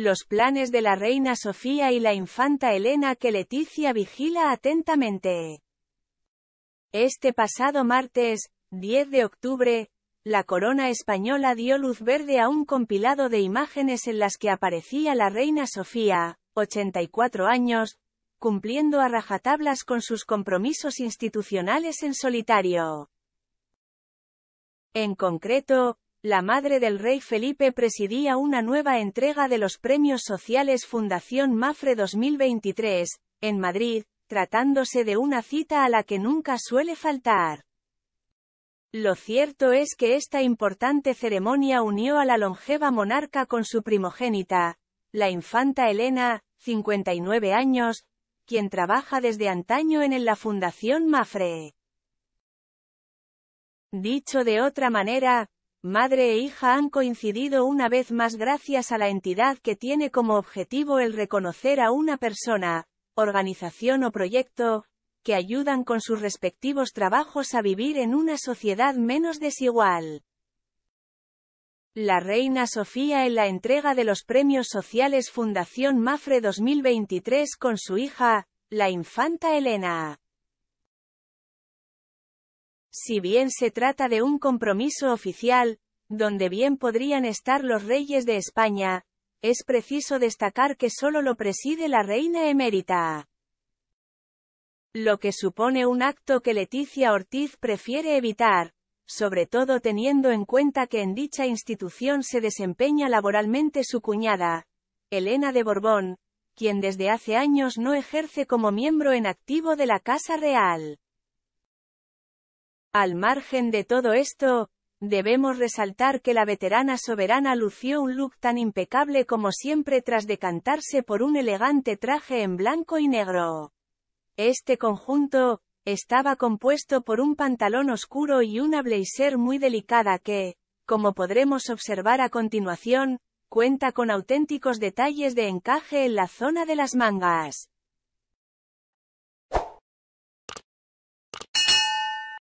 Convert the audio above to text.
Los planes de la reina Sofía y la infanta Elena que Leticia vigila atentamente. Este pasado martes, 10 de octubre, la corona española dio luz verde a un compilado de imágenes en las que aparecía la reina Sofía, 84 años, cumpliendo a rajatablas con sus compromisos institucionales en solitario. En concreto, la madre del rey Felipe presidía una nueva entrega de los premios sociales Fundación Mafre 2023, en Madrid, tratándose de una cita a la que nunca suele faltar. Lo cierto es que esta importante ceremonia unió a la longeva monarca con su primogénita, la infanta Elena, 59 años, quien trabaja desde antaño en la Fundación Mafre. Dicho de otra manera, madre e hija han coincidido una vez más gracias a la entidad que tiene como objetivo el reconocer a una persona, organización o proyecto, que ayudan con sus respectivos trabajos a vivir en una sociedad menos desigual. La reina Sofía en la entrega de los premios sociales Fundación Mafre 2023 con su hija, la infanta Elena. Si bien se trata de un compromiso oficial, donde bien podrían estar los reyes de España, es preciso destacar que solo lo preside la reina emérita. Lo que supone un acto que Leticia Ortiz prefiere evitar, sobre todo teniendo en cuenta que en dicha institución se desempeña laboralmente su cuñada, Elena de Borbón, quien desde hace años no ejerce como miembro en activo de la Casa Real. Al margen de todo esto, debemos resaltar que la veterana soberana lució un look tan impecable como siempre tras decantarse por un elegante traje en blanco y negro. Este conjunto, estaba compuesto por un pantalón oscuro y una blazer muy delicada que, como podremos observar a continuación, cuenta con auténticos detalles de encaje en la zona de las mangas.